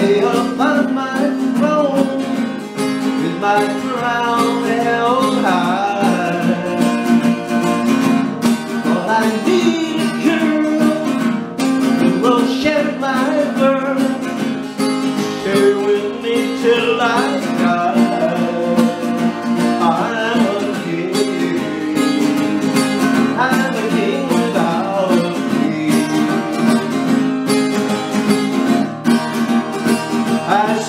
way up on my throne with my crown held high. All I need is a girl who will share my burden.